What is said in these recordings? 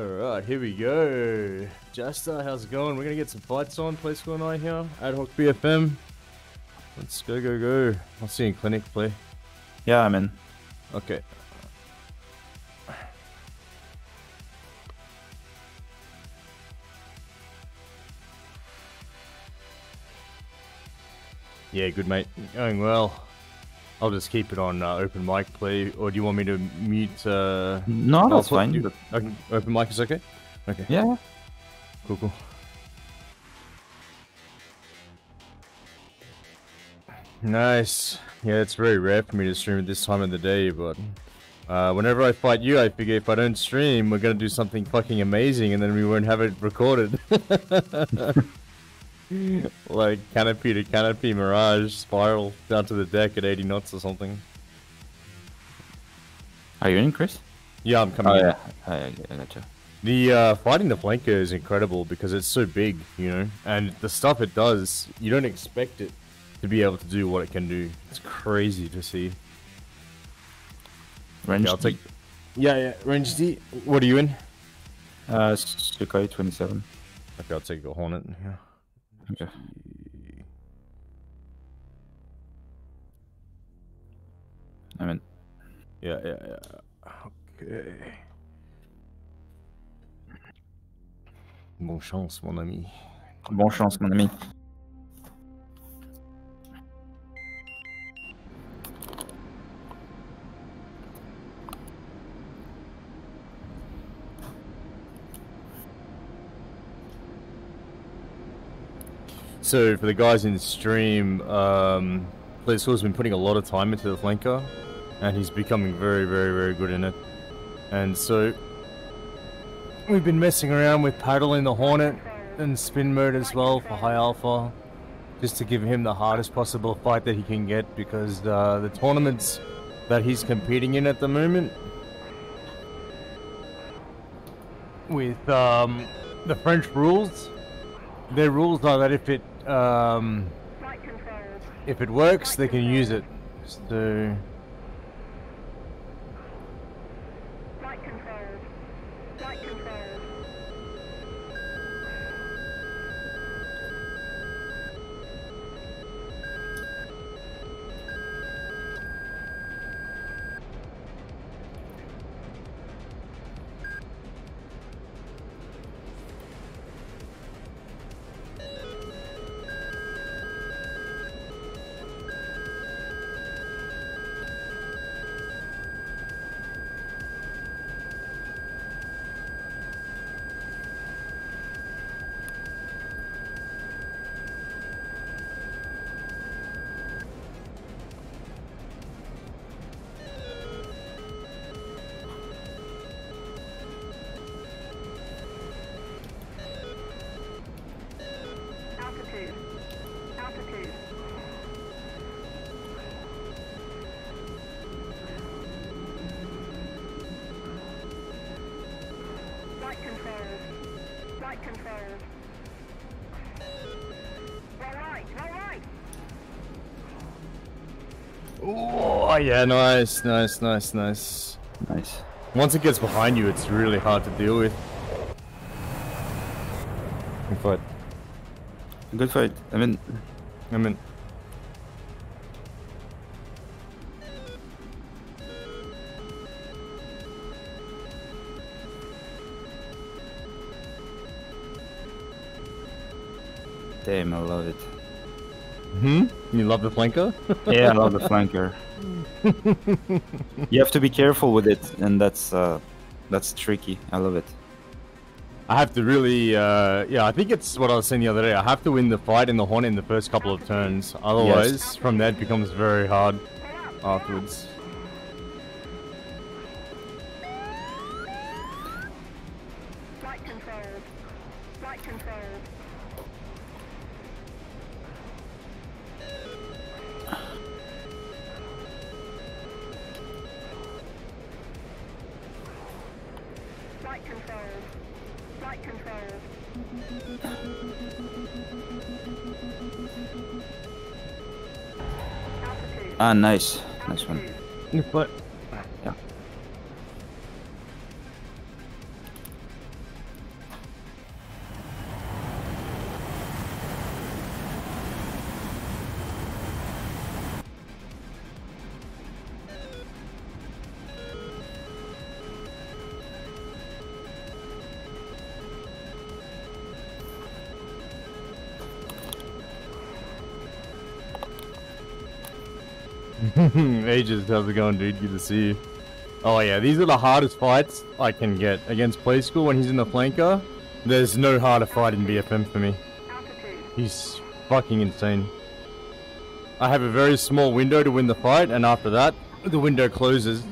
Alright, here we go. Jester, how's it going? We're gonna get some fights on, Plaiskool night here. Ad hoc BFM. Let's go, go, go. I'll see you in clinic, play. Yeah, I'm in. Okay. Yeah, good mate. Going well. I'll just keep it on uh, open mic play, or do you want me to mute? Uh... No, that's fine. but- open, open mic is okay. Okay. Yeah. Cool, cool. Nice. Yeah, it's very rare for me to stream at this time of the day, but uh, whenever I fight you, I figure if I don't stream, we're gonna do something fucking amazing, and then we won't have it recorded. like canopy to canopy, mirage, spiral down to the deck at 80 knots or something. Are you in, Chris? Yeah, I'm coming Oh in. yeah, I, I, I gotcha. The uh, fighting the flanker is incredible because it's so big, you know, and the stuff it does, you don't expect it to be able to do what it can do. It's crazy to see. Range. Yeah, I'll take. Yeah, yeah. Range D. What are you in? Uh, Sukhoi 27. Okay, I'll take the Hornet. Yeah. Okay. I'm in. Yeah, yeah, yeah. Okay. Bonne chance, mon ami. Bon chance, mon ami. So for the guys in stream, um, Blitzwell's been putting a lot of time into the flanker, and he's becoming very, very, very good in it. And so we've been messing around with paddling the Hornet and spin mode as well for high alpha, just to give him the hardest possible fight that he can get because uh, the tournaments that he's competing in at the moment with um, the French rules their rules are that if it um, if it works, they can use it. So oh yeah, nice, nice, nice, nice. Nice. Once it gets behind you, it's really hard to deal with. Good fight. Good fight. I mean, I mean, damn, I love it. You love the flanker? Yeah, I love the flanker. you have to be careful with it, and that's uh, that's tricky. I love it. I have to really, uh, yeah, I think it's what I was saying the other day. I have to win the fight in the Hornet in the first couple of turns. Otherwise, from there it becomes very hard afterwards. Ah, nice. Nice one. Altitude. But Ages, how's it going, dude? Good to see you. Oh yeah, these are the hardest fights I can get against Plaiskool when he's in the flanker. There's no harder fight in BFM for me. He's fucking insane. I have a very small window to win the fight, and after that, the window closes.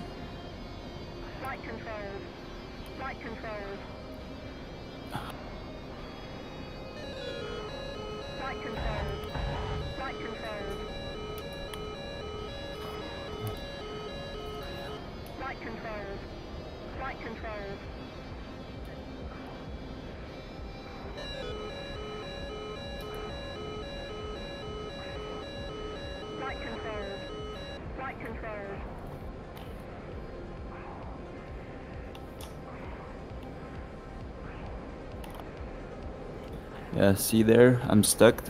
See there, I'm stuck.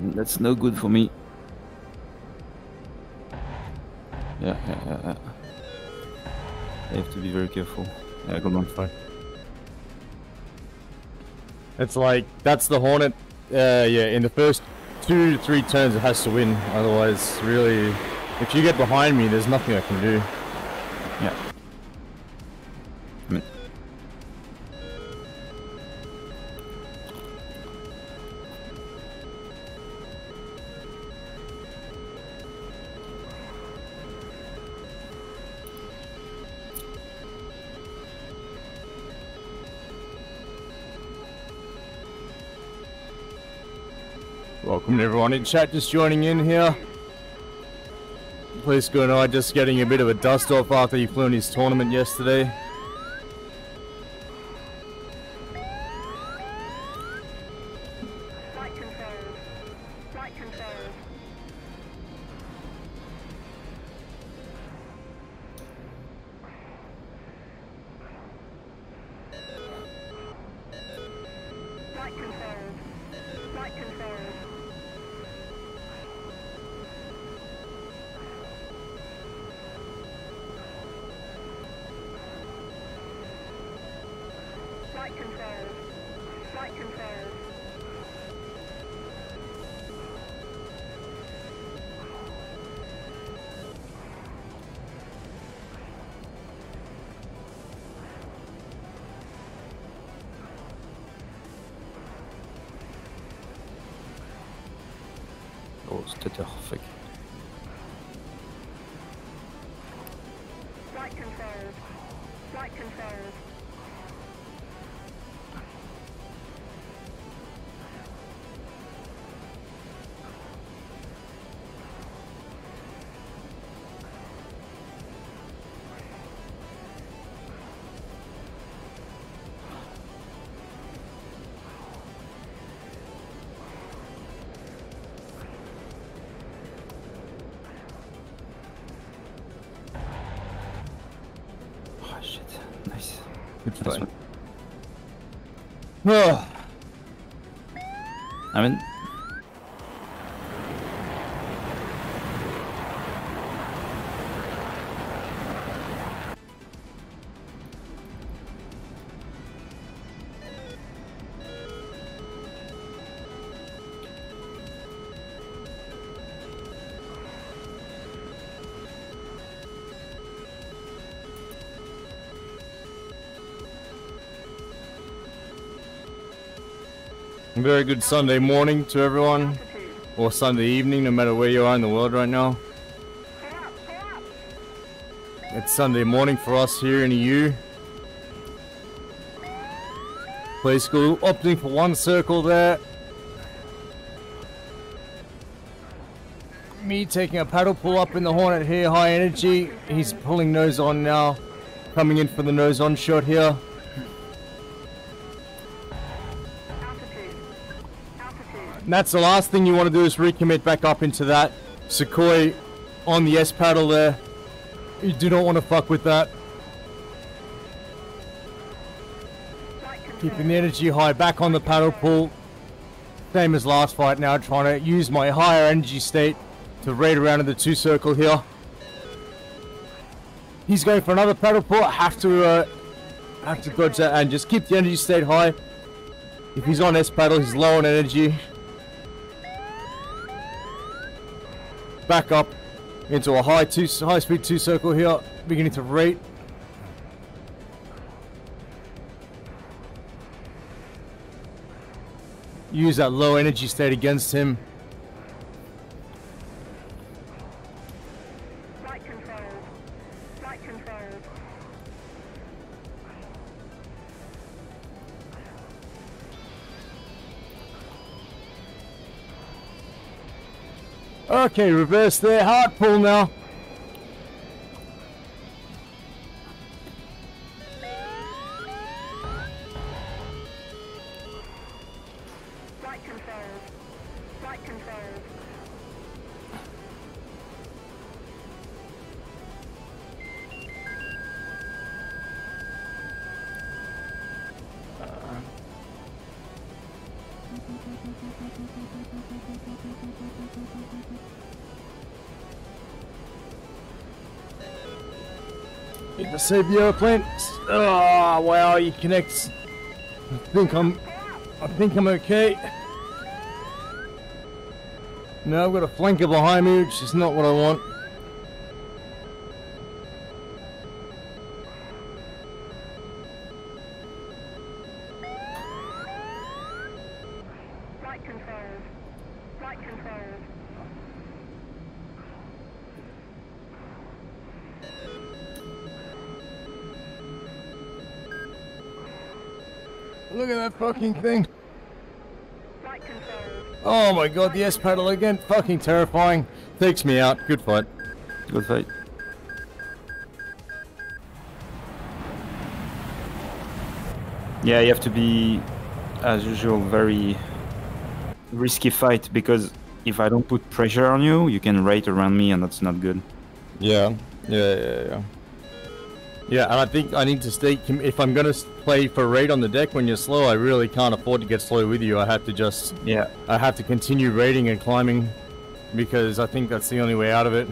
That's no good for me. Yeah, yeah, yeah, yeah. I have to be very careful. Yeah, come on. Fine. It's like that's the Hornet. Uh, yeah, in the first two to three turns, it has to win. Otherwise, really, if you get behind me, there's nothing I can do. Yeah. I mean, In chat just joining in here. Plaiskool and I just getting a bit of a dust off after he flew in his tournament yesterday. C'était parfait. It's fine. I mean, Very good Sunday morning to everyone, or Sunday evening, no matter where you are in the world right now. It's Sunday morning for us here in EU. Plaiskool opting for one circle there. Me taking a paddle pull up in the Hornet here, high energy. He's pulling nose on now. Coming in for the nose on shot here. And that's the last thing you want to do is recommit back up into that. Sukhoi on the S pedal there. You do not want to fuck with that. Keeping the energy high, back on the paddle pull. Same as last fight now, trying to use my higher energy state to rate around in the two circle here. He's going for another paddle pull. I have to, uh, have to dodge that and just keep the energy state high. If he's on S pedal, he's low on energy. Back up. into a high two high speed two circle here, beginning to rate. Use that low energy state against him. Okay, reverse there, hard pull now. Save the airplane. Ah, oh wow, he connects. I think I'm I think I'm okay. No, I've got a flanker behind me, which is not what I want. Fucking thing. Oh my god, the S pedal again. Fucking terrifying. Takes me out. Good fight. Good fight. Yeah, you have to be, as usual, very risky fight because if I don't put pressure on you, you can rate around me, and that's not good. Yeah, yeah, yeah, yeah. Yeah, and I think I need to stay. If I'm gonna play for rate on the deck when you're slow, I really can't afford to get slow with you. I have to just, Yeah. I have to continue rating and climbing, because I think that's the only way out of it.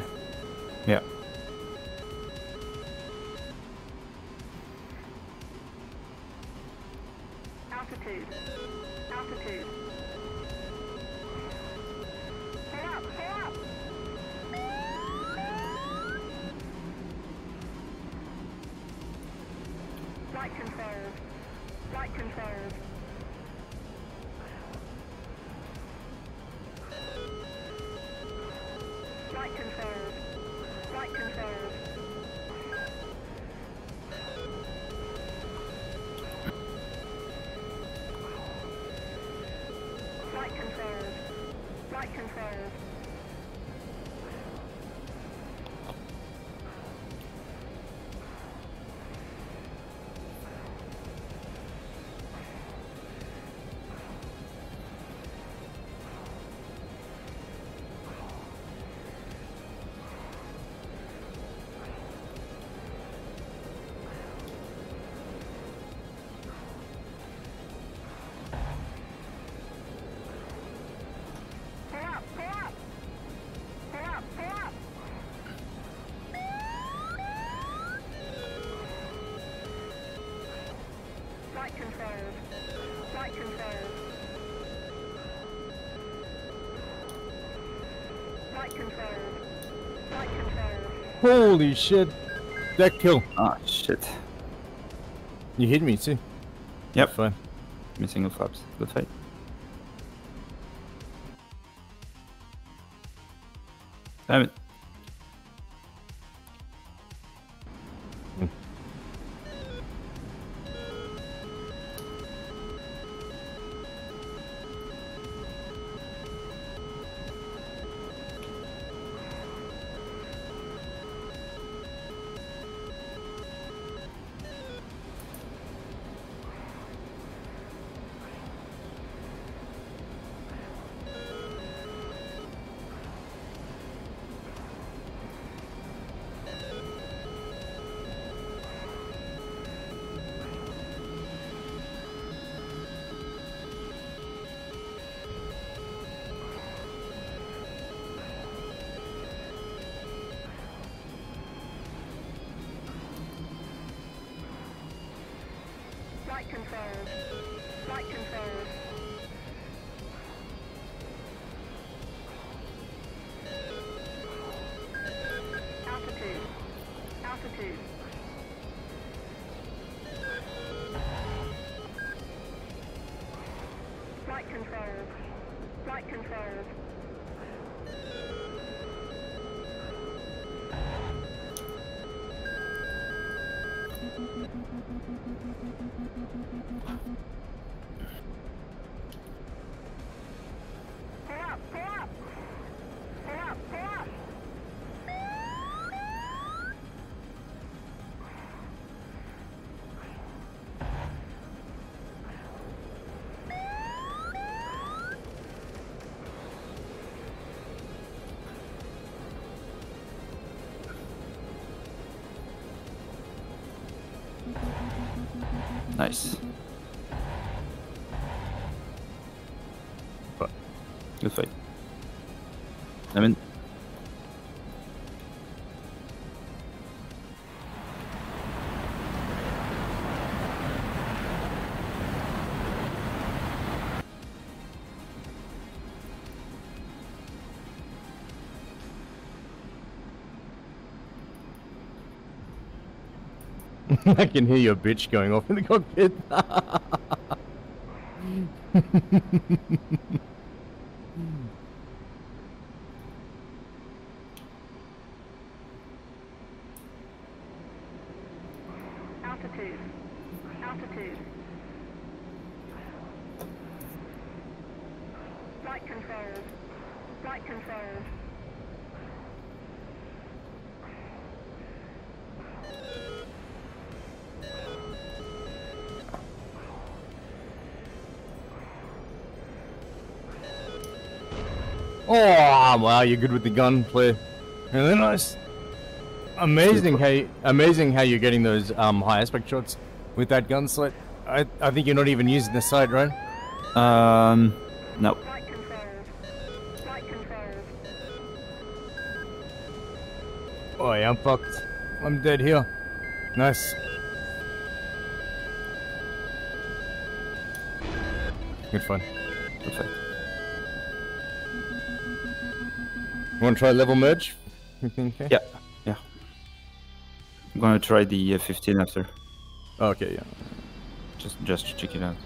Holy shit! That kill. Ah, shit. You hit me too. Yep. Fine. Missing the flaps. Good fight. Damn it. Flight Nice. I can hear your bitch going off in the cockpit. Altitude. Altitude. Flight controls. Flight controls. Oh wow, you're good with the gun play. Really nice. Amazing how you, amazing how you're getting those um, high aspect shots with that gun sight. I I think you're not even using the sight, right? um, no. Flight controls. Flight controls. Oh yeah, I'm fucked. I'm dead here. Nice. Good fun. Want to try level merge? Okay? Yeah, yeah. I'm gonna try the uh, 15 after, Okay, yeah. just just to check it out.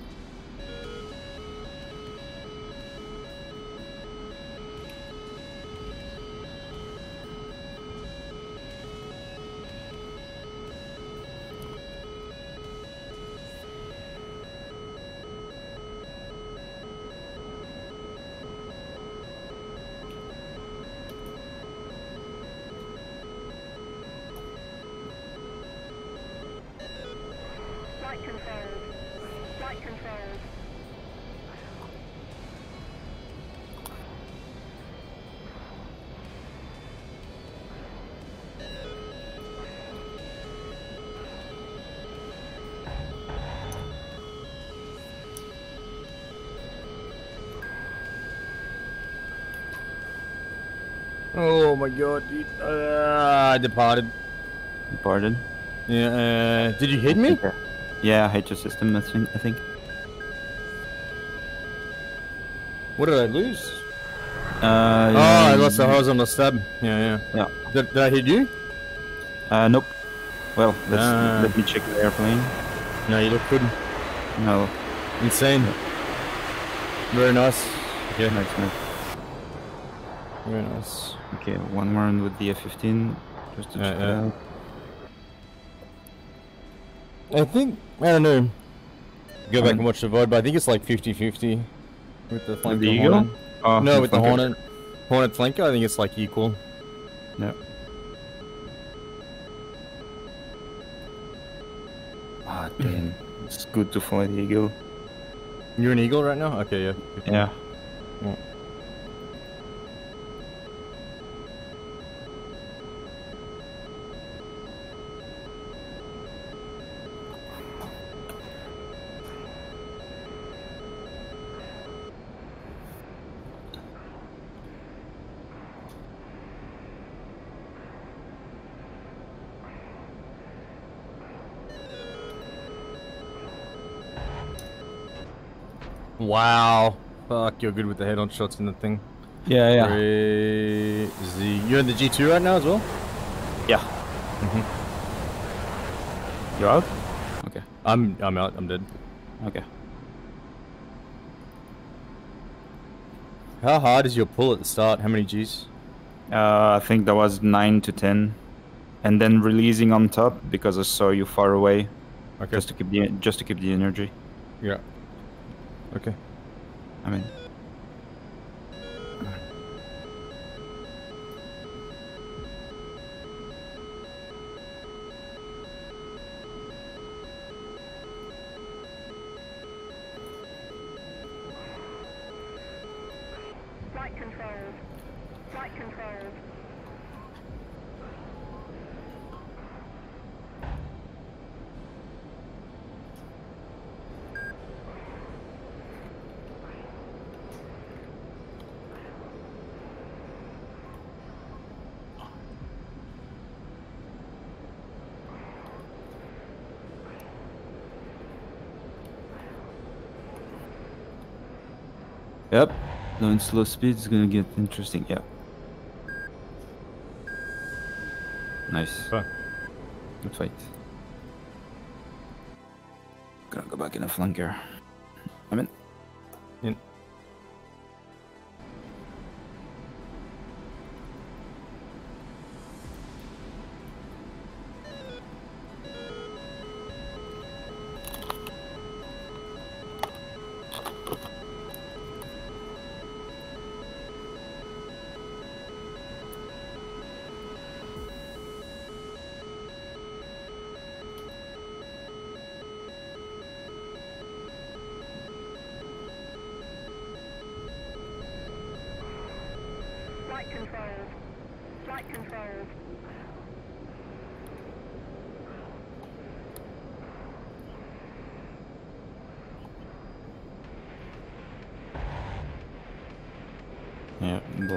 My god, dude. Uh, I departed. Departed? Yeah, uh, did you hit me? Yeah, I hit your system. I think. I think. What did I lose? Uh, Oh, I lost the horizontal stab. Yeah, yeah. Yeah. Did, did I hit you? Uh, nope. Well, let's Ah. let me check the airplane. No, you look good. No, Insane. Very nice. Okay, nice, nice. very nice. Okay, one more round with the F-15, just to Yeah, check yeah. it out. I think, I don't know. Go back mean- and watch the VOD, but I think it's like 50-50 with the flanker the Eagle? Hornet. Oh, No, with the. Hornet. Hornet flanker, I think it's like equal. Yeah. Ah, damn. It's good to fly the Eagle. You're an Eagle right now? Okay, yeah. Yeah. Yeah. Wow. Fuck, you're good with the head-on shots in the thing. Yeah, yeah. Crazy. You're in the G2 right now as well? Yeah. Mhm. You out? Okay. I'm I'm out. I'm dead. Okay. how hard is your pull at the start? How many Gs? Uh, I think that was nine to ten, and then releasing on top because I saw you far away, Okay. just to keep the just to keep the energy. Yeah. Okay. I mean, Going slow speed is gonna get interesting. Yeah. Nice. Fine. Good fight. Gonna go back in a flanker.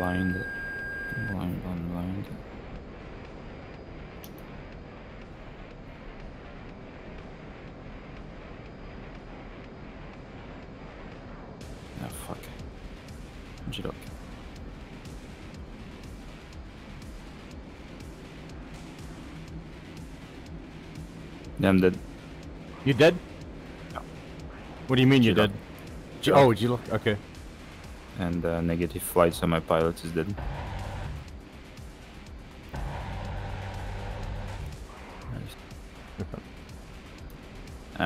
Blind. Blind, blind, blind. Ah, fuck. G-LOC. Yeah, I'm dead. You dead? No. What do you mean you're dead? G- oh, you look okay. And uh, negative flight, so my pilot is dead.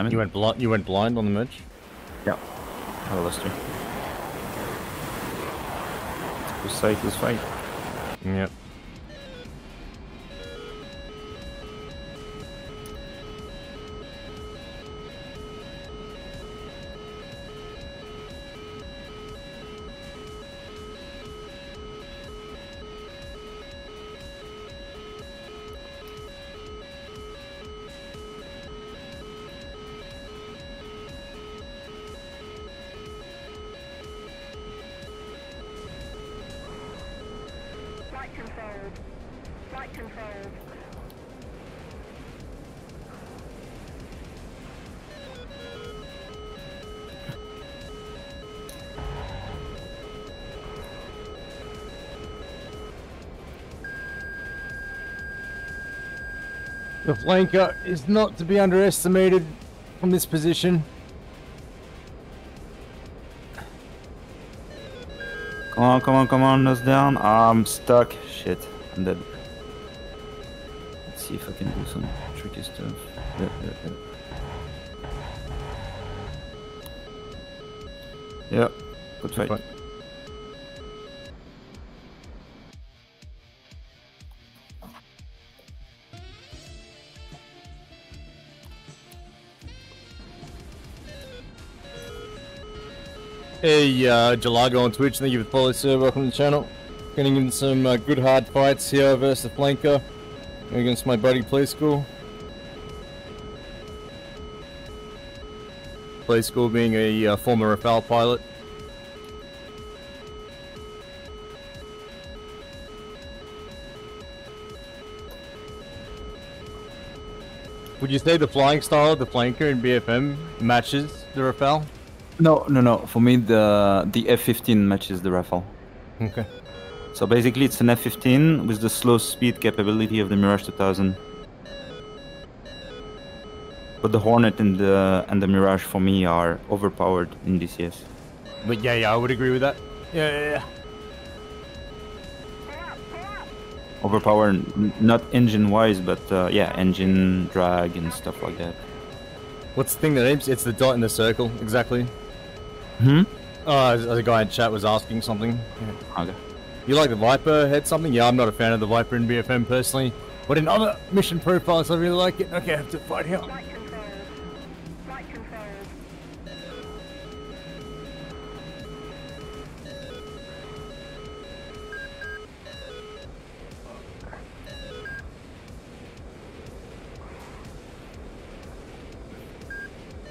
You went blind. You went blind on the merge. Yeah. I lost you. Fight, let's fight. Yep. The flanker is not to be underestimated from this position. Come on, come on, come on, nose down. I'm stuck. Shit, I'm dead. Let's see if I can do some tricky stuff. Yeah, yeah, yeah. Yeah, good fight. fight. Hey, uh, Jalago on Twitch, thank you for the follow, sir. Welcome to the channel. Getting in some uh, good hard fights here versus the flanker against my buddy Plaiskool. Play School being a uh, former Rafale pilot. Would you say the flying style of the flanker in BFM matches the Rafale? No, no, no. For me, the the F-15 matches the Rafale. Okay. So basically, it's an F-15 with the slow speed capability of the Mirage 2000. But the Hornet and the and the Mirage for me are overpowered in DCS. But yeah, yeah, I would agree with that. Yeah, yeah, yeah. Pull up, pull up. Overpower, not engine wise, but uh, yeah, engine drag and stuff like that. What's the thing that aims? It's the dot in the circle, exactly. Hmm. Oh, as, as a guy in chat was asking something. Yeah. Okay. You like the Viper head something? Yeah, I'm not a fan of the Viper in BFM personally, but in other mission profiles I really like it. Okay, I have to fight here. Flight controls. Flight controls.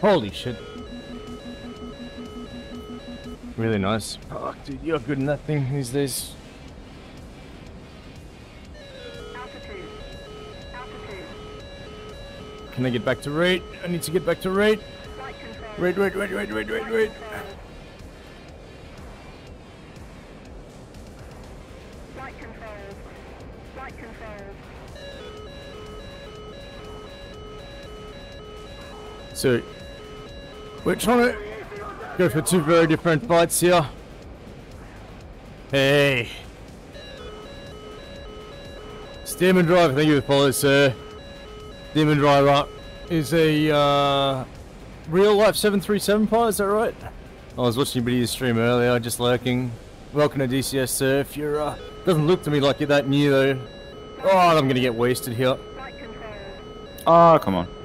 Holy shit. Really nice. Fuck, dude, you're good in that thing these days. Can I get back to rate? I need to get back to rate. Rate, rate, rate, rate, rate, rate, rate. Flight controls. Flight controls. So, we're trying to go for two very different fights here. Hey. Demon Driver, thank you for the follow, sir. Demon Driver is a uh, real life 737 pilot, is that right? I was watching a bit of your stream earlier, just lurking. Welcome to DCS, sir. If you're, uh, doesn't look to me like you're that new though. Oh, I'm gonna get wasted here. Flight controls. Ah, come on.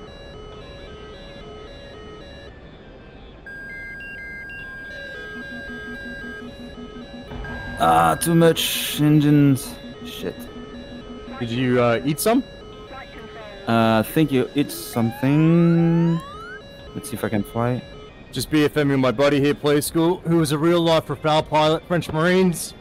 Ah, too much engines. Shit. Did you uh, eat some? Uh, I think you eat something. Let's see if I can fly. Just BFM with my buddy here, Plaiskool, who is a real life Rafale pilot, French Marines.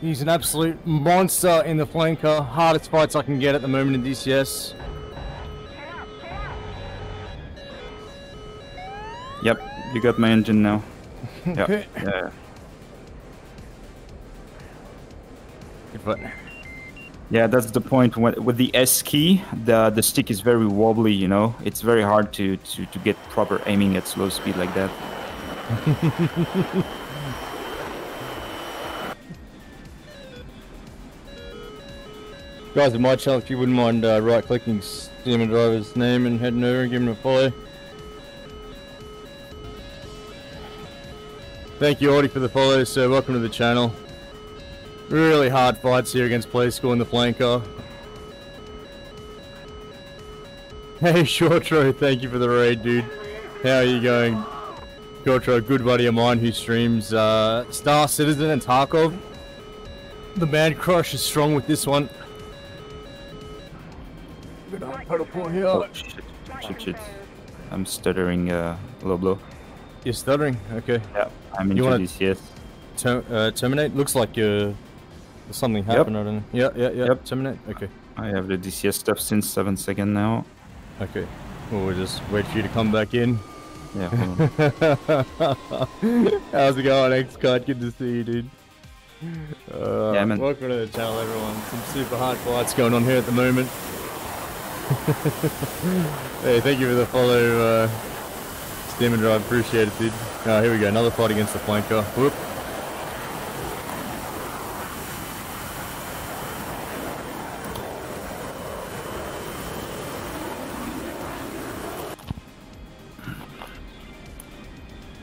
He's an absolute monster in the flanker. Hardest fights I can get at the moment in DCS. Pull up, pull up. Yep, you got my engine now. Okay. Yeah. Good fight. Yeah, that's the point. When, with the S key, the the stick is very wobbly. You know, it's very hard to to to get proper aiming at slow speed like that. Guys, in my channel, if you wouldn't mind uh, right clicking Demon Driver's name and heading over and giving him a follow. Thank you, Audie, for the follow, sir. Welcome to the channel. Really hard fights here against Plaiskool and the flanker. Hey, Shortro, thank you for the raid, dude. How are you going? Shortro, a good buddy of mine who streams uh, Star Citizen and Tarkov. The man crush is strong with this one. Good old pedal pull here. Oh shit! Shit! Shit! I'm stuttering. Uh, low blow. You're stuttering. Okay. Yeah, I'm You into wanna- DCS. Ter- uh, terminate. Looks like uh, something Yep. happened. I don't know. Yeah, yeah, yeah. Yep. Terminate. Okay. I have the DCS stuff since seven second now. Okay. Well, we'll just wait for you to come back in. Yeah. hold on. How's it going, X Card? Good to see you, dude. Uh, Yeah, man. Welcome to the channel, everyone. Some super hard fights going on here at the moment. hey, thank you for the follow, uh, Steam and Drive. Appreciate it, dude. Oh, here we go. Another fight against the flanker. Whoop.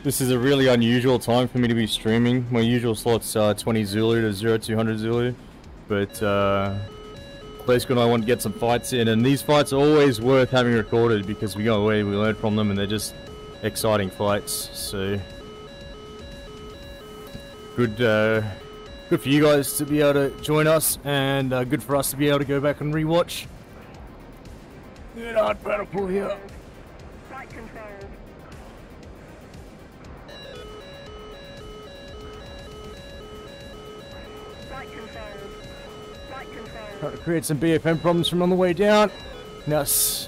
This is a really unusual time for me to be streaming. My usual slot's uh, 20 Zulu to 0200 Zulu, but uh, Play and I want to get some fights in, and these fights are always worth having recorded because we go away, we learn from them, and they're just exciting fights. So good, uh, good for you guys to be able to join us, and uh, good for us to be able to go back and rewatch. Good hard battle pull here. Trying to create some BFM problems from on the way down. Controls.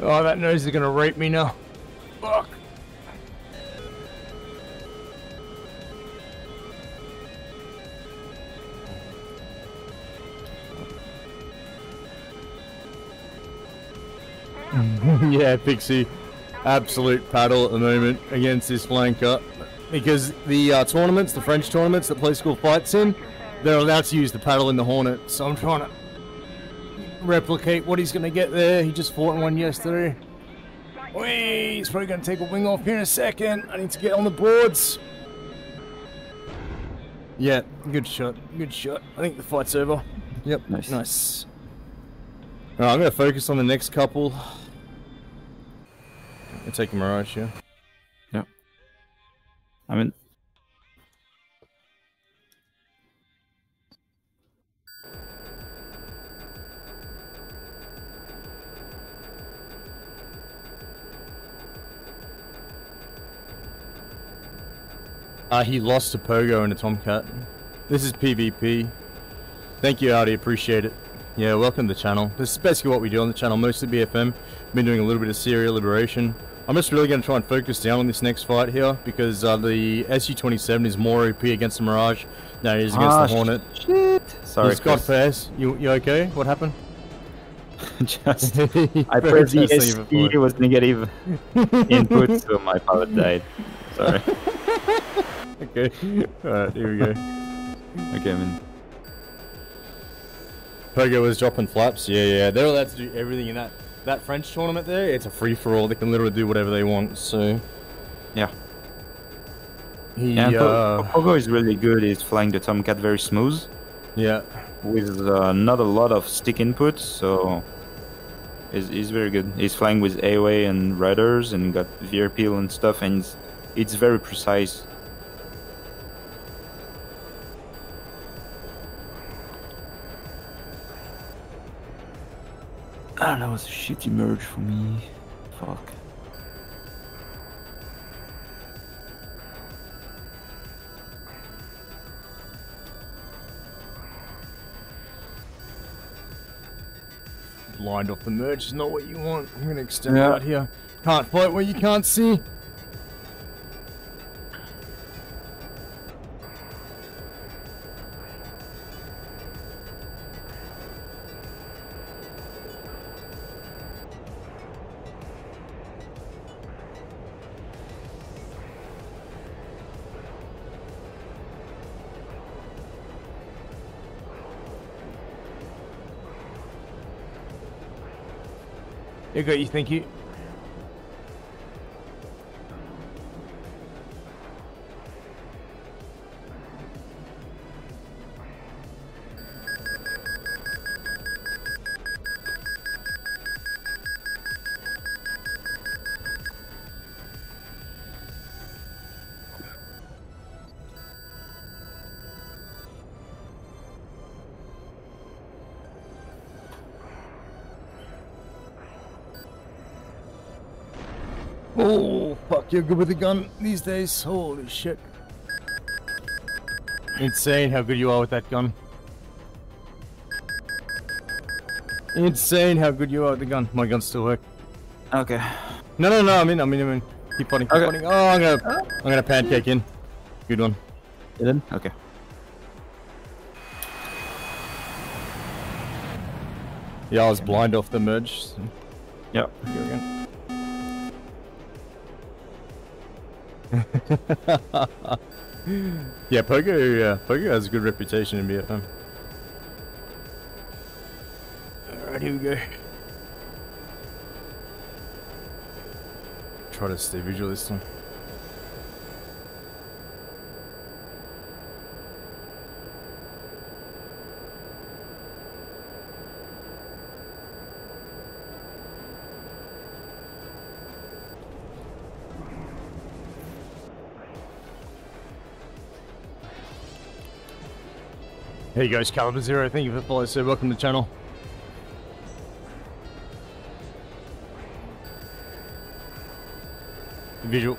Oh, that nose is gonna rape me now. Fuck. yeah, Pixie. Absolute paddle at the moment against this flanker. Because the uh, tournaments, the French tournaments that Plaiskool fights in, they're allowed to use the paddle in the Hornet. So I'm trying to replicate what he's going to get there. He just fought in one yesterday. Wait, he's probably going to take a wing off here in a second. I need to get on the boards. Yeah, good shot. Good shot. I think the fight's over. Yep, Nice. Nice. Alright, I'm going to focus on the next couple. I'll take a Mirage here. Yeah. I mean, Uh, he lost to Pogo and a Tomcat. This is PvP. Thank you, Audi. Appreciate it. Yeah, welcome to the channel. This is basically what we do on the channel, mostly BFM. Been doing a little bit of serial liberation. I'm just really going to try and focus down on this next fight here because uh, the SU-27 is more OP against the Mirage than it is against Ah, the Hornet. shit. Sorry, He's got Chris. You, you okay? What happened? Just I pressed the it was negative input, so my pilot died. Sorry. Okay. Alright, here we go. Okay, I mean, Pogo was dropping flaps. Yeah, yeah. They're allowed to do everything in that that French tournament there. It's a free for all. They can literally do whatever they want. So yeah. he, Yeah, uh, Pogo is really good. He's flying the Tomcat very smooth yeah. with uh, not a lot of stick input, so he's, he's very good. He's flying with AOA and riders and got Virpil and stuff, and it's, it's very precise. Ah, that was a shitty merge for me. Fuck. Blind off the merge is not what you want. I'm gonna extend Yeah. out here. Can't fight where you can't see. Got you thank you. Oh, fuck, you're good with a gun these days. Holy shit. Insane how good you are with that gun. Insane how good you are with the gun. My gun still work. Okay. No, no, no. I mean, I mean, I mean, keep fighting, keep Okay. fighting. Oh, I'm gonna, I'm gonna pancake in. Good one. Didn't? Okay. Yeah, I was blind off the merge. so Yeah. Here again. yeah, Pogo, uh, Pogo has a good reputation in BFM. Alright, here we go. Try to stay visual this time. Hey guys, Caliber Zero, thank you for the follow, so welcome to the channel. Visual.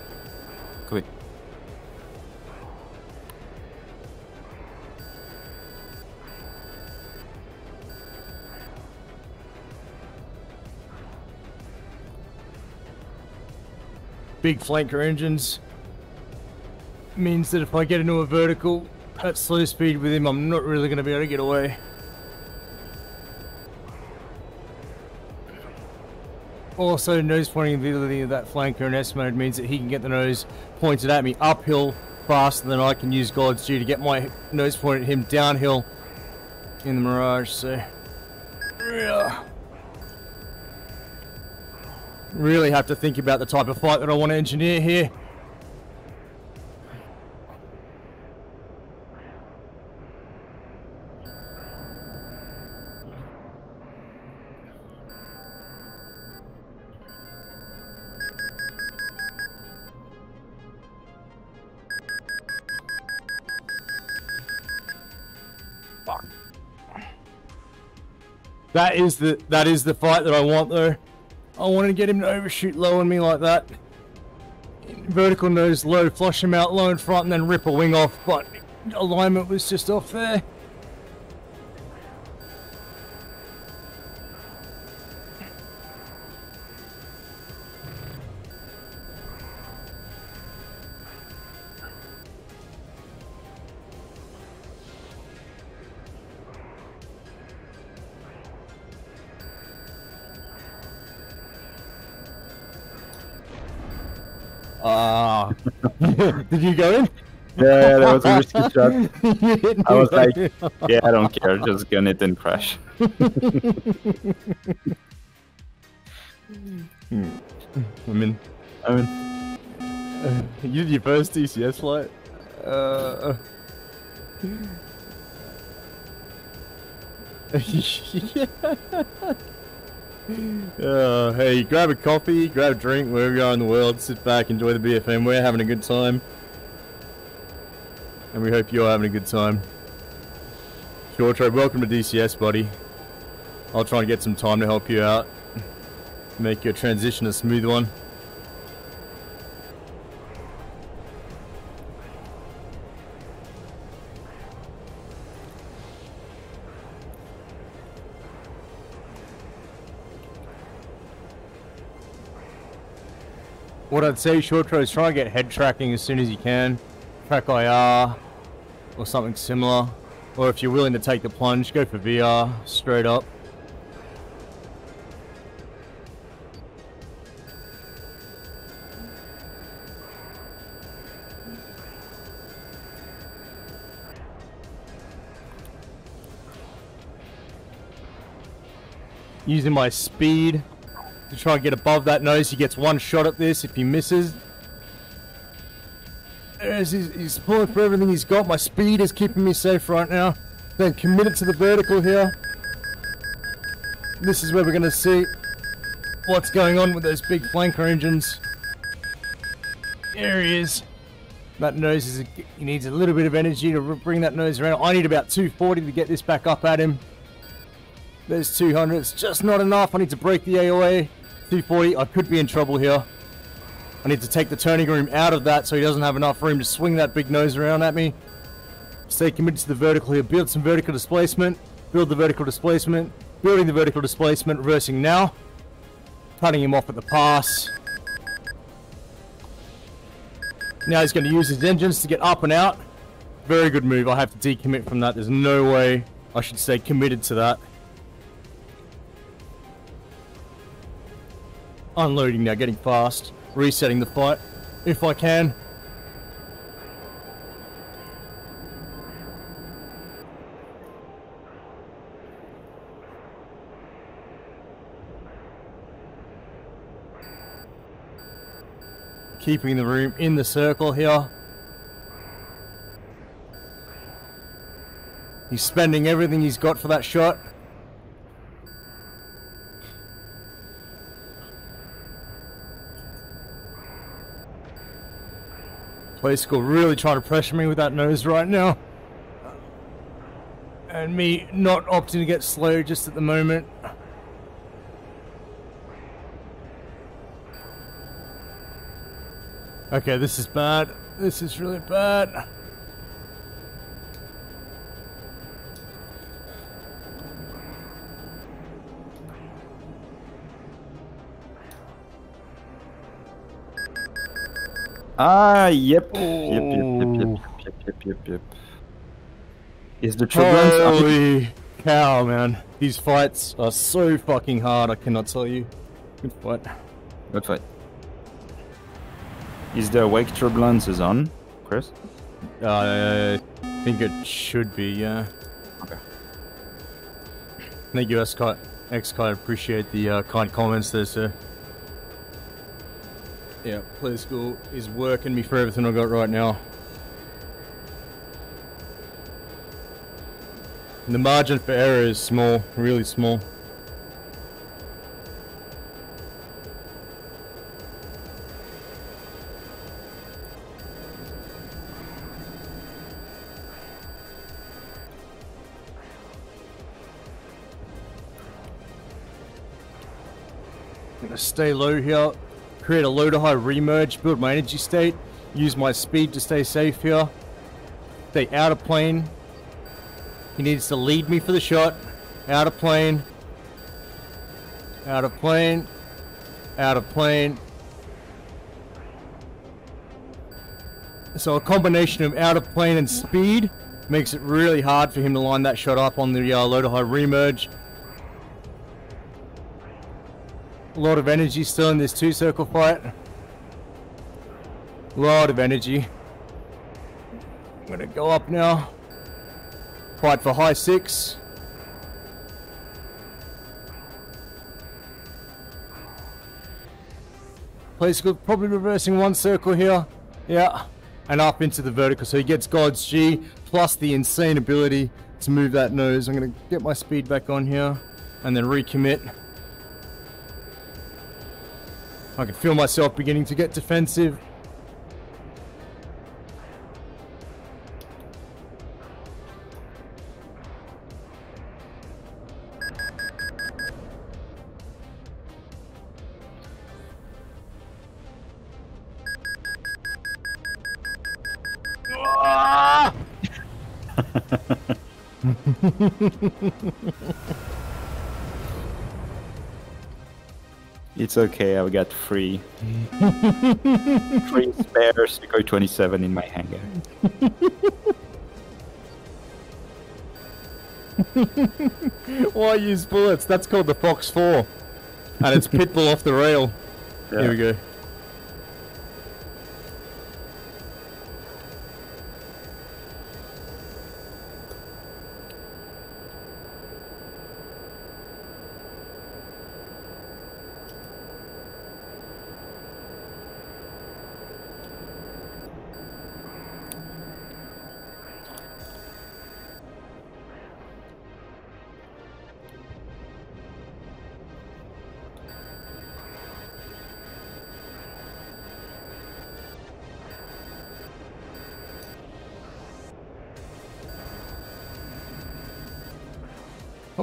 Quick. big flanker engines means that if I get into a vertical at slow speed with him, I'm not really going to be able to get away. Also, nose pointing ability of that flanker in S mode means that he can get the nose pointed at me uphill faster than I can use God's Due to get my nose pointed at him downhill in the Mirage, so... Yeah. Really have to think about the type of fight that I want to engineer here. That is the that is the fight that I want though. I want to get him to overshoot low on me like that. Vertical nose low, flush him out low in front and then rip a wing off, but alignment was just off there. Did you go in? Yeah, that was a risky shot. I was like, yeah, I don't care, just gun it and crash. I mean, I mean, you did your first DCS flight. Uh, uh, hey, grab a coffee, grab a drink, wherever you are in the world, sit back, enjoy the BFM. We're having a good time. And we hope you're having a good time. Short Trade, welcome to DCS, buddy. I'll try and get some time to help you out. Make your transition a smooth one. What I'd say, short throw, is try and get head tracking as soon as you can. Track IR or something similar. Or if you're willing to take the plunge, go for VR straight up. Using my speed to try and get above that nose. He gets one shot at this if he misses. He's, he's pulling for everything he's got. My speed is keeping me safe right now. Then committed to the vertical here. This is where we're going to see what's going on with those big flanker engines. There he is. That nose is, a, he needs a little bit of energy to bring that nose around. I need about 240 to get this back up at him. There's 200. It's just not enough. I need to break the AOA. 240. I could be in trouble here. I need to take the turning room out of that so he doesn't have enough room to swing that big nose around at me. Stay committed to the vertical here. Build some vertical displacement. Build the vertical displacement. Building the vertical displacement. Reversing now. Cutting him off at the pass. Now he's going to use his engines to get up and out. Very good move. I have to decommit from that. There's no way I should stay committed to that. Unloading now, getting fast. Resetting the fight, if I can. Keeping the room in the circle here. He's spending everything he's got for that shot. School really trying to pressure me with that nose right now. And me not opting to get slow just at the moment. Okay, this is bad. This is really bad. Ah, yep. Yep, yep, yep, yep, yep, yep, yep, yep. Is the on- Holy cow, man. These fights are so fucking hard, I cannot tell you. Good fight. Good fight. Is the wake turbulence on, Chris? Uh, I think it should be, yeah. Okay. Thank you, X-Kite. X-Kite, appreciate the uh, kind comments there, sir. Yeah, Plaiskool is working me for everything I've got right now. The margin for error is small, really small. Gonna stay low here, create a low to high remerge, build my energy state, use my speed to stay safe here. Stay out of plane. He needs to lead me for the shot. Out of plane. Out of plane. Out of plane. So a combination of out of plane and speed makes it really hard for him to line that shot up on the uh, low to high remerge. A lot of energy still in this two circle fight. A lot of energy. I'm gonna go up now. Fight for high six. Place probably reversing one circle here. Yeah. And up into the vertical. So he gets God's G plus the insane ability to move that nose. I'm gonna get my speed back on here and then recommit. I can feel myself beginning to get defensive. It's okay, I've got three. three spare Sukhoi 27 in my hangar. Why use bullets? That's called the Fox 4. And it's Pitbull off the rail. Here we go.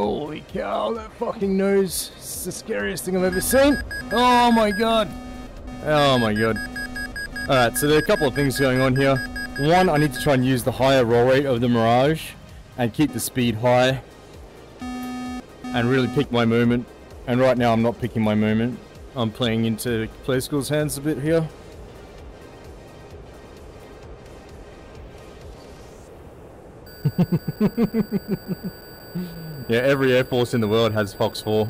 Holy cow, that fucking nose. It's the scariest thing I've ever seen. Oh my god. Oh my god. Alright, so there are a couple of things going on here. One, I need to try and use the higher roll rate of the Mirage and keep the speed high and really pick my movement. And right now I'm not picking my movement. I'm playing into Plaiskool's hands a bit here. Yeah, every air force in the world has Fox 4.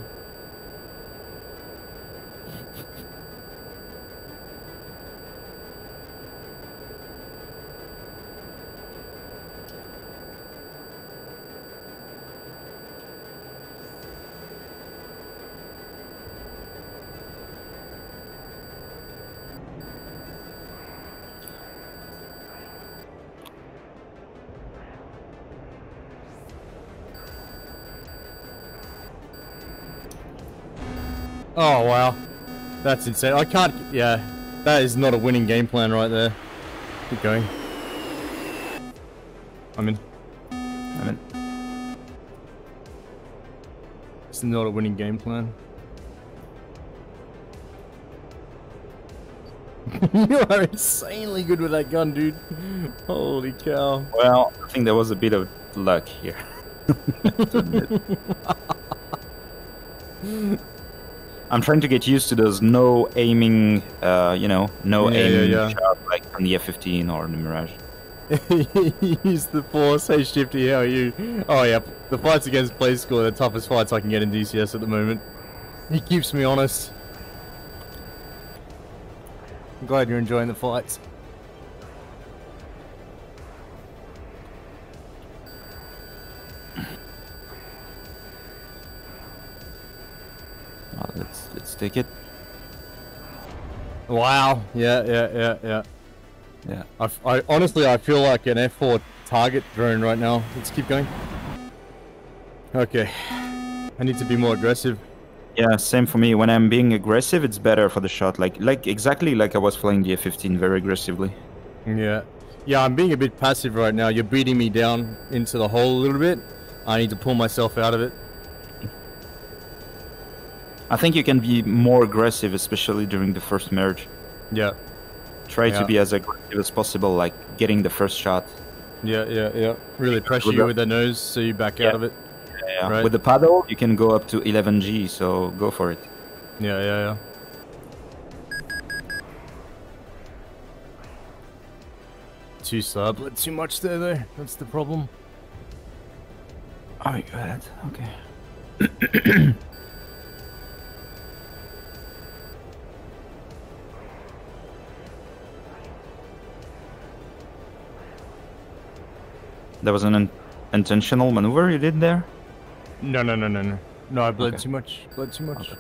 That's insane. I can't. Yeah, that is not a winning game plan right there. Keep going. I'm in. I mean, It's not a winning game plan. you are insanely good with that gun, dude. Holy cow. well, I think there was a bit of luck here. I'm trying to get used to those no aiming, uh, you know, no Yeah, yeah, aiming yeah. shot like on the F15 or the Mirage. Use the force. How are you? Oh, yeah. The fights against Plaiskool are the toughest fights I can get in DCS at the moment. He keeps me honest. I'm glad you're enjoying the fights. Take it. Wow. Yeah, yeah, yeah, yeah. Yeah. I honestly, I feel like an F4 target drone right now. Let's keep going. Okay. I need to be more aggressive. Yeah, same for me. When I'm being aggressive, it's better for the shot. Like like exactly like I was flying the F15 very aggressively. Yeah. Yeah, I'm being a bit passive right now. You're beating me down into the hole a little bit. I need to pull myself out of it. I think you can be more aggressive, especially during the first merge. Yeah. Try Yeah. to be as aggressive as possible, like getting the first shot. Yeah, yeah, yeah. Really pressure With you the- with the nose so you back Yeah. out of it. Yeah. Right. With the paddle, you can go up to 11G, so go for it. Yeah, yeah, yeah. Too but too much there though. That's the problem. Oh my god. Okay. That was an in- intentional maneuver you did there? No, no, no, no, no. No, I bled Okay. too much. Bled too much. Okay.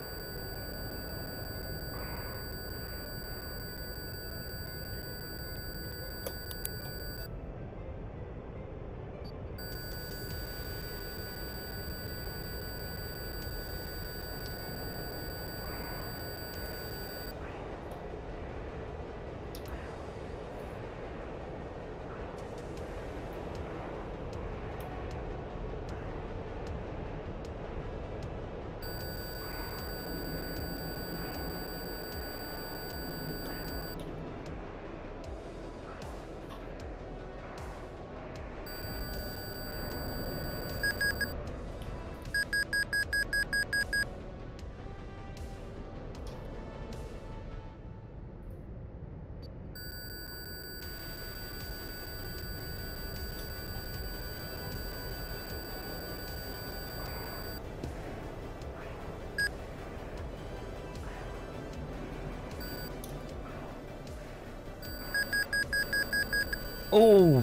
Oh,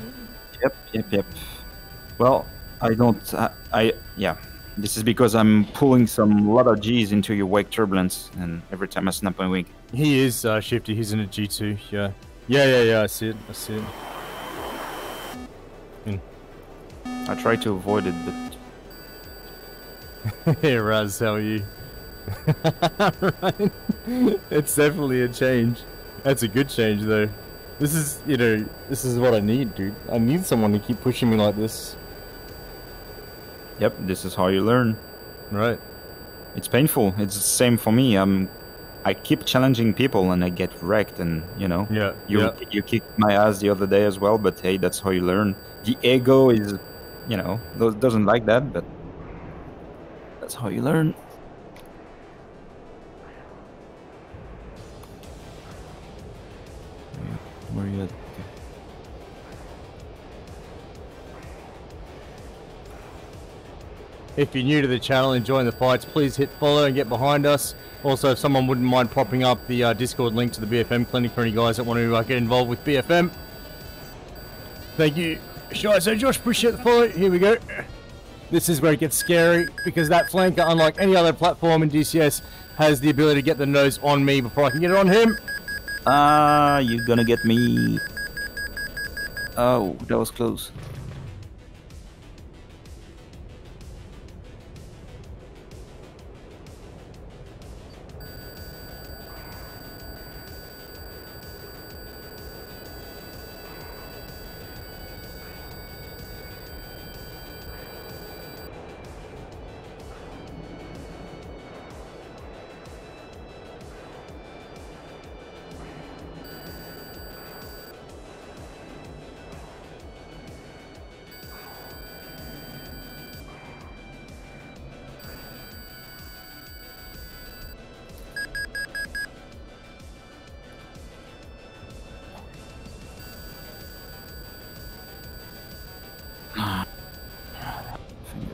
Yep, yep, yep. Well, I don't. I, I yeah. This is because I'm pulling some lot of G's into your wake turbulence, and every time I snap my wing. he is uh, shifty. He's in a G2. Yeah. Yeah, yeah, yeah. I see it. I see it. I try to avoid it, but hey, Raz, how are you? right. It's definitely a change. That's a good change, though. This is, you know, this is what I need, dude. I need someone to keep pushing me like this. yep, this is how you learn. Right. It's painful. It's the same for me. I'm, I keep challenging people and I get wrecked, and you know, Yeah. you yeah. you kicked my ass the other day as well. But hey, that's how you learn. The ego is, you know, doesn't like that, but that's how you learn. If you're new to the channel and enjoying the fights, please hit follow and get behind us. Also, if someone wouldn't mind propping up the uh, Discord link to the BFM clinic for any guys that want to uh, get involved with BFM. Thank you. Shy, so Josh, appreciate the follow. Here we go. This is where it gets scary because that flanker, unlike any other platform in DCS, has the ability to get the nose on me before I can get it on him. Ah, you're gonna get me. Oh, that was close.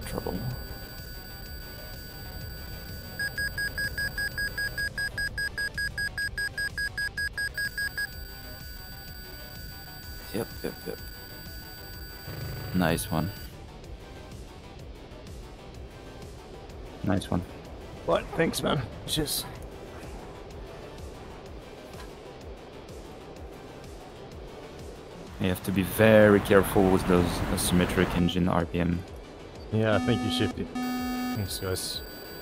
Trouble. Yep, yep, yep. Nice one. Nice one. What? Thanks, man. Just. You have to be very careful with those asymmetric engine RPM. Yeah, I think you shifted. Thanks, guys.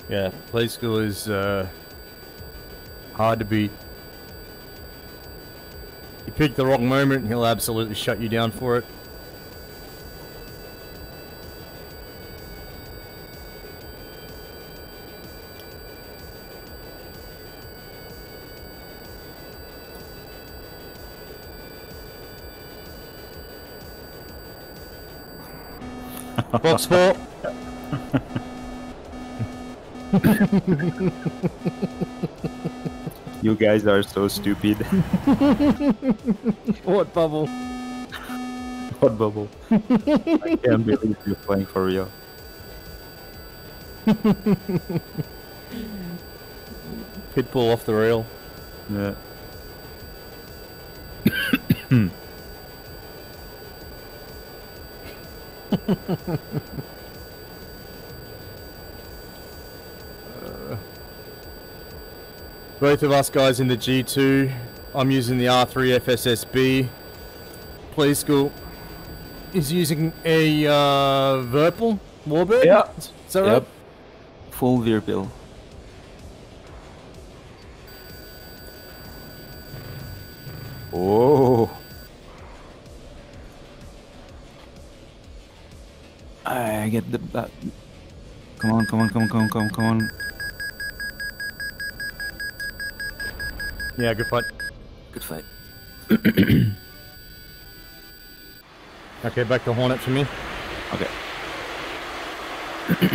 Yeah, Plaiskool is uh, hard to beat. You pick the wrong moment, and he'll absolutely shut you down for it. Fox four. You guys are so stupid. What bubble? what bubble? I can't believe you're playing for real. Pitbull off the rail. Yeah. Both of us guys in the G2. I'm using the R3 FSSB. Plaiskool is using a uh, Virpil WarBRD. Yeah. Is that right? Yep. Full Virpil. Oh. I get the bat. Come on, come on, come on, come on, come on, come on. Yeah, good fight. Good fight. Okay, back to Hornet for me. Okay.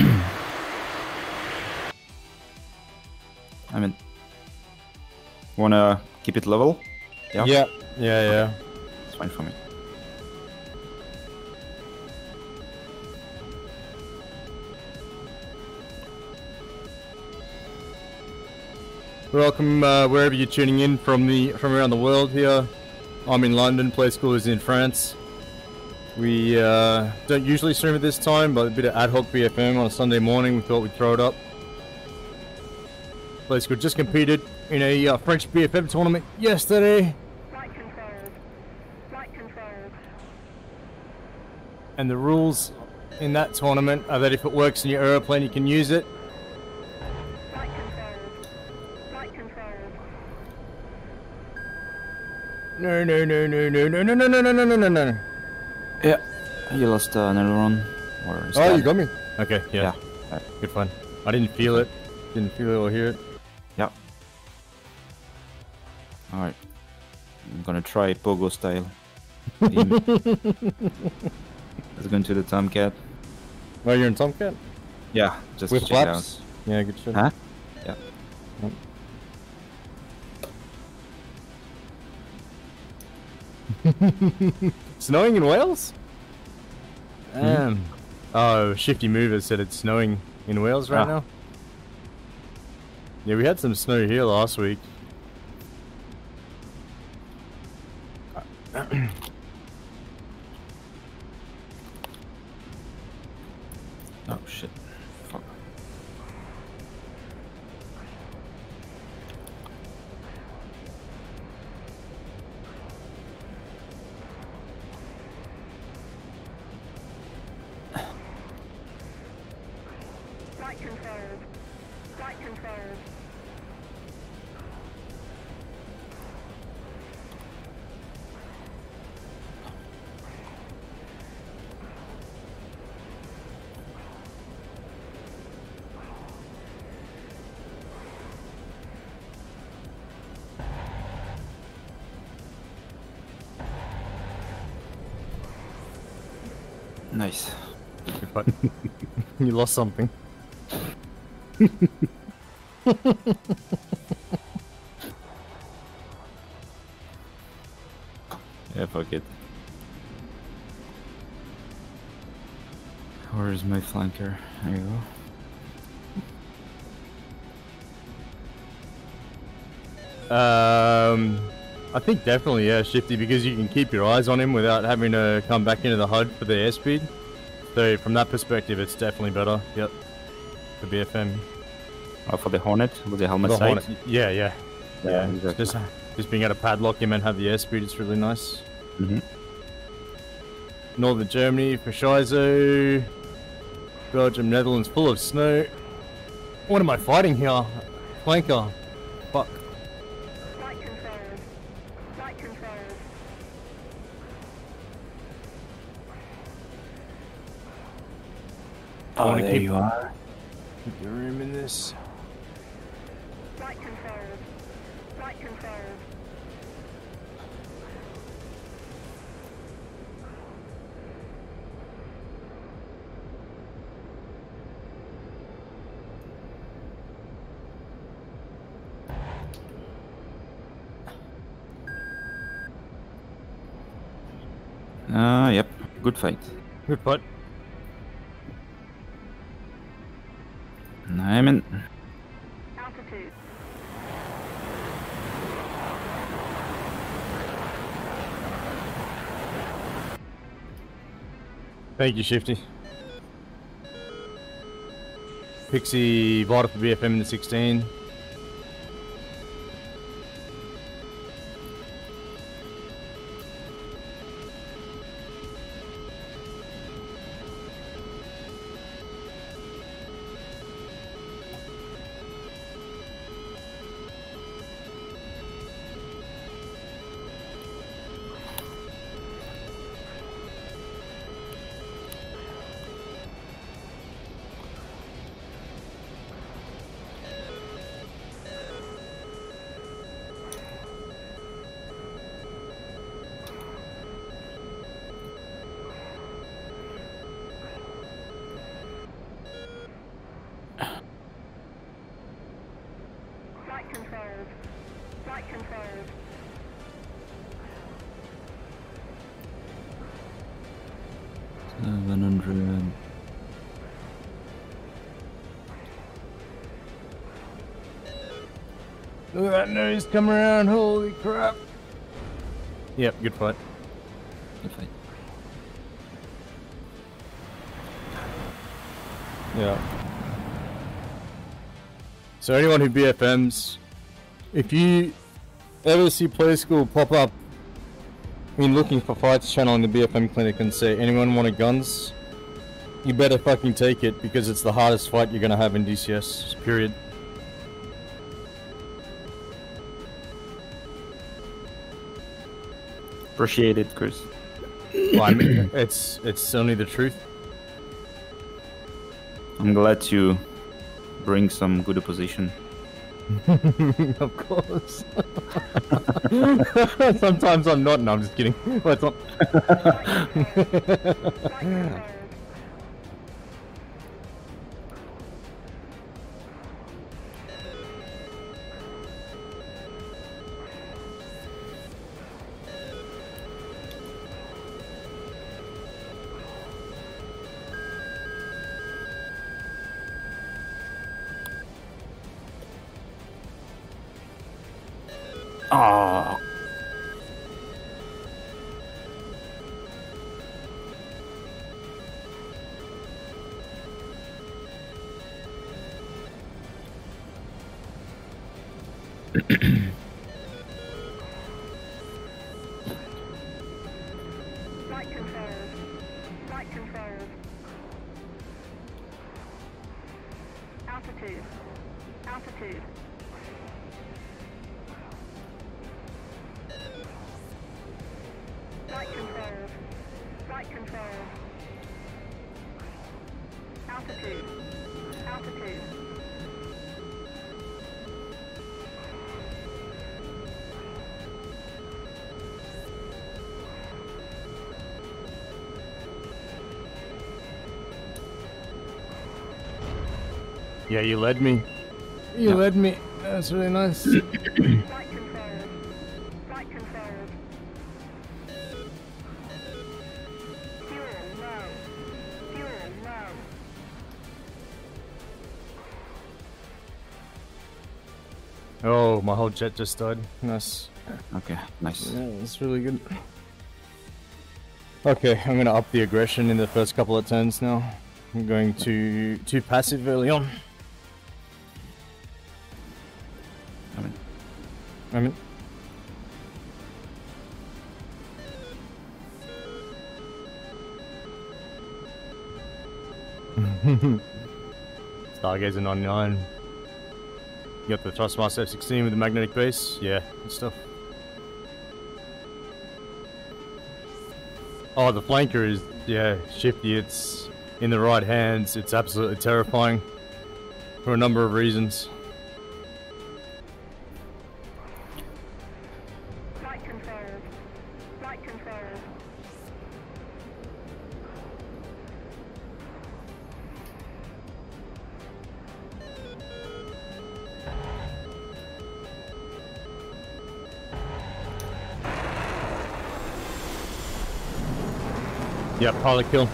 I mean, wanna keep it level? Yeah. Yeah, yeah, yeah. It's fine for me. Welcome uh, wherever you're tuning in from the from around the world. Here, I'm in London. Plaiskool is in France. We uh, don't usually stream at this time, but a bit of ad hoc BFM on a Sunday morning. We thought we'd throw it up. Plaiskool just competed in a uh, French BFM tournament yesterday, Flight controlled. Flight controlled. and the rules in that tournament are that if it works in your aeroplane, you can use it. No, no, no, no, no, no, no, no, no, no, no, no, no, no. Yeah. You lost uh, an aileron. Or Oh, stab. you got me. Okay, yeah. Yeah. Alright. Good fun. I didn't feel it. Didn't feel it or hear it. Yeah. Alright. I'm gonna try pogo style. Let's go into the Tomcat. Oh, you're in Tomcat? Yeah, just With to check flaps? Yeah, good shit. Huh? Yeah. Snowing in Wales? Damn. Oh, Shifty Mover said it's snowing in Wales right Ah. now. Yeah, we had some snow here last week. You lost something. Yeah, fuck it. Where is my flanker? There you go. Um, I think definitely, yeah, Shifty, because you can keep your eyes on him without having to come back into the HUD for the airspeed. So from that perspective, it's definitely better. Yep. For BFM. Oh, for the Hornet with the helmet The. Hornet- Yeah, yeah. Yeah, Yeah, exactly. Just, just being able to padlock him and have the airspeed, it's really nice. Mhm. Northern Germany for Shizo. Belgium, Netherlands, full of snow. What am I fighting here? Flanker. I wanna there keep- you are. Keep the room in this. Flight controls. Flight controls. Ah, yep. Good fight. Good fight. In. Altitude. Thank you, Shifty. Pixie, Vital for BFM in the 16. Look at that nose come around, holy crap. Yep, good fight. Good fight. Yeah. So anyone who BFMs, if you ever see Plaiskool pop up in looking for fights channel in the BFM clinic and say anyone wanted guns, you better fucking take it because it's the hardest fight you're gonna have in DCS. Period. Appreciate it, Chris. Well, I mean, it's it's only the truth. I'm glad to bring some good opposition. of course. Sometimes I'm not, and I'm just kidding. Well, it's not. Yeah, you led me. You led me. That's really nice. Oh, my whole jet just died. Nice. Okay, nice. Yeah, that's really good. Okay, I'm gonna up the aggression in the first couple of turns now. I'm going to too passive early on. Stargazer 99. You got the Thrustmaster F16 with the magnetic base? Yeah, good stuff. Oh, the flanker is, yeah, shifty. It's in the right hands. It's absolutely terrifying for a number of reasons. Yeah, pilot kill.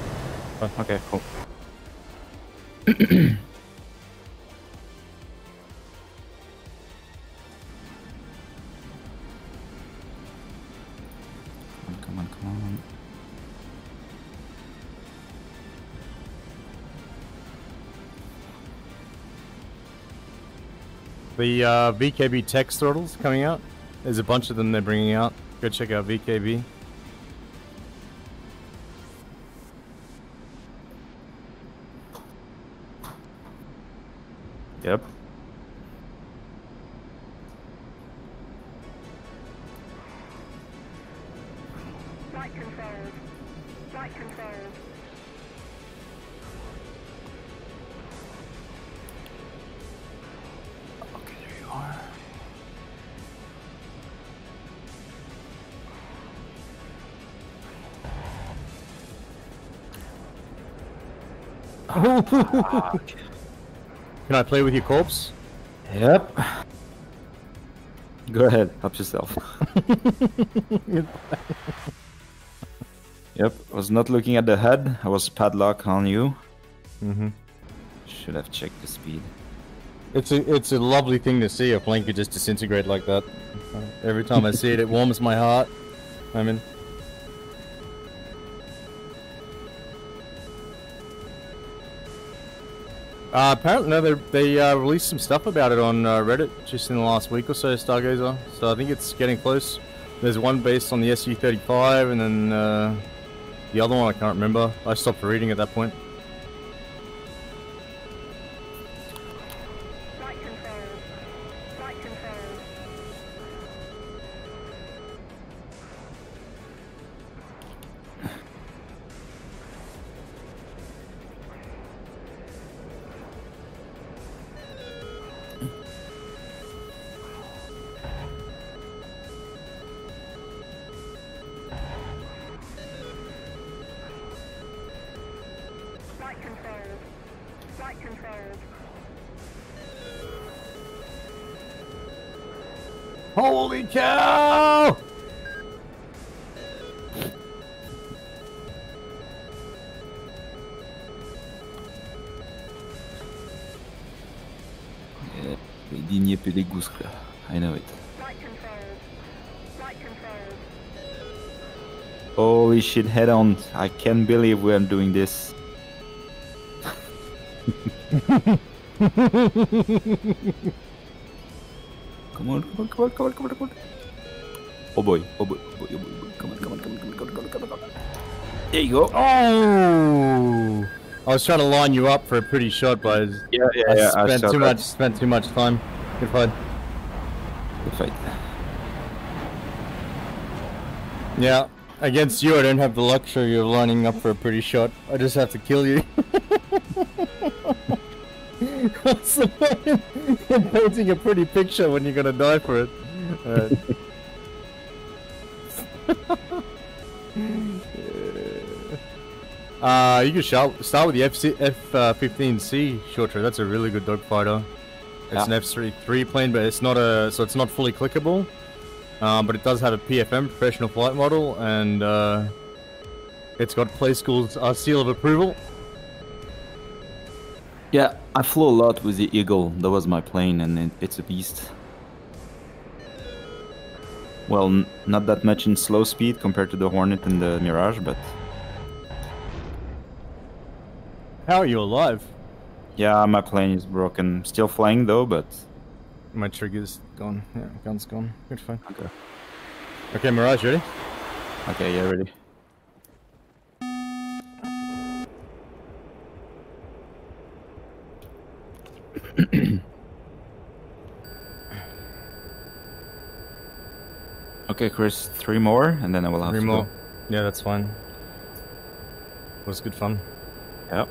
okay, cool. Come on, come on, come on. The uh, VKB STECS throttles coming out. There's a bunch of them they're bringing out. Go check out VKB. Can I play with your corpse? Yep. Go ahead, help yourself. yep, I was not looking at the HUD, I was padlock on you. Mm-hmm. Should have checked the speed. It's a it's a lovely thing to see a flanker just disintegrate like that. Every time I see it, it warms my heart. I mean, uh, apparently no, they they uh, released some stuff about it on uh, Reddit just in the last week or so, Stargazer. So I think it's getting close. There's one based on the SU-35, and then uh, the other one I can't remember. I stopped reading at that point. Shit, head on. I can't believe we're doing this. come on, come on, come on, come on, come on, come on. Oh boy, oh boy, oh boy, oh boy, oh boy. Come on, come on, come on, come on, come on, come on, come on. There you go. Oh! I was trying to line you up for a pretty shot, but I, Yeah, yeah, I yeah. spent saw too that. much spent too much time. Good fight. Good fight. Yeah, against you, I don't have the luxury of lining up for a pretty shot. I just have to kill you. What's the point in painting a pretty picture when you're gonna die for it? Alright. Uh, you can start, start with the F F-15C short track. That's a really good dogfighter. It's an Yeah. F-3 three plane, but it's not a so it's not fully clickable. Um, but it does have a PFM professional flight model, and uh, it's got Plaiskool's uh, seal of approval. Yeah, I flew a lot with the Eagle. That was my plane, and it, it's a beast. Well, n- not that much in slow speed compared to the Hornet and the Mirage, but How are you alive? yeah, my plane is broken. Still flying though, but My trigger's gone. Yeah, gun's gone. Good fine. okay. Okay, Mirage, ready? Okay, yeah, ready. okay, Chris, three more, and then I will have Three to more. go. Yeah, that's fine. Was good fun. Yep.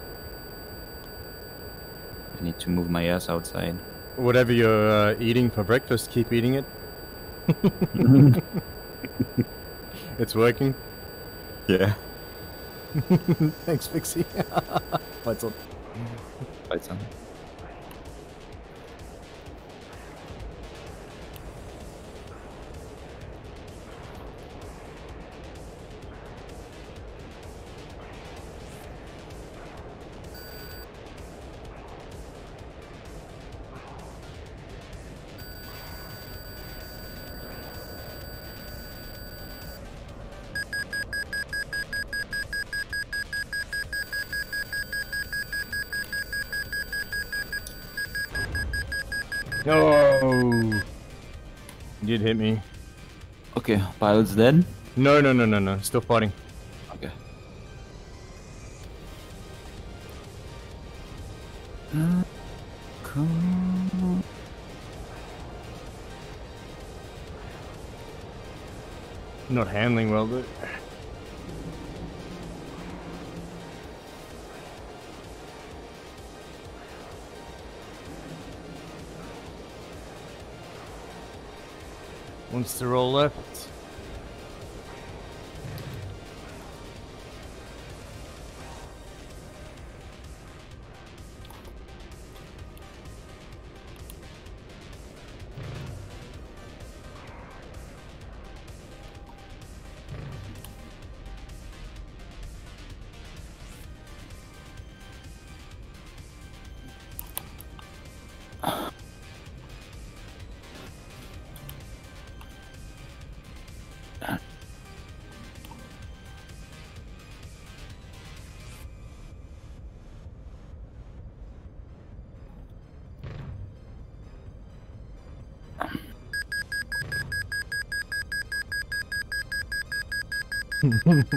I need to move my ass outside. Whatever you're uh, eating for breakfast, keep eating it. It's working. yeah. Thanks, Fixie. On. Lights on. Hit me. Okay, pilot's dead. No, no, no, no, no. Still fighting. Okay. Not handling well, but. Wants to roll left.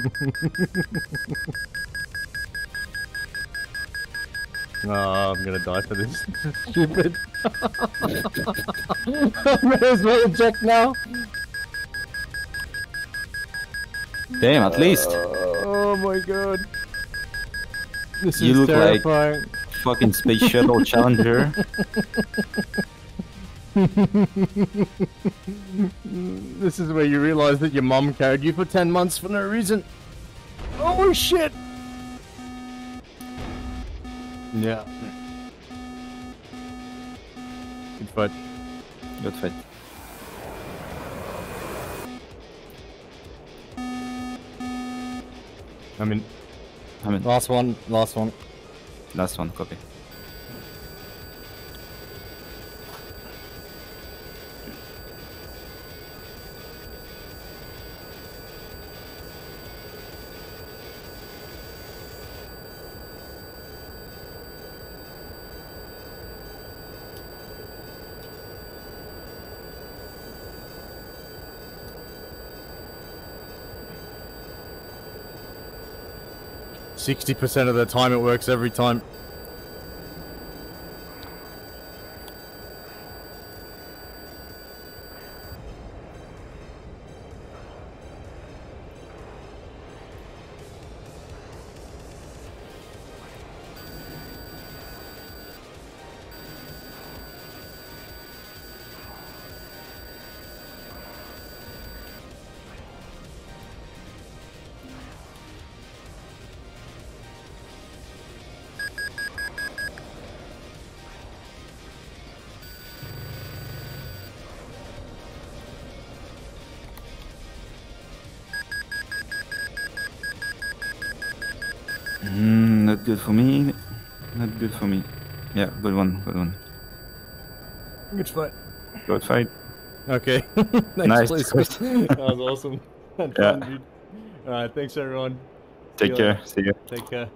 Oh, I'm gonna die for this. Stupid. I may as well eject now. Damn, at least. Oh my god. This You is look like- terrifying. Fucking space shuttle challenger. This is where you realize that your mom carried you for 10 months for no reason. Oh shit! Yeah. Good fight. Good fight. I mean, I mean, last one, last one. last one, copy. Sixty percent of the time it works every time. For me. Not good for me. Yeah, good one, good one. Good fight. Good fight. Okay. Nice, good. Squad. that was awesome. Yeah. All right, thanks everyone. Take you care. See you. Take care.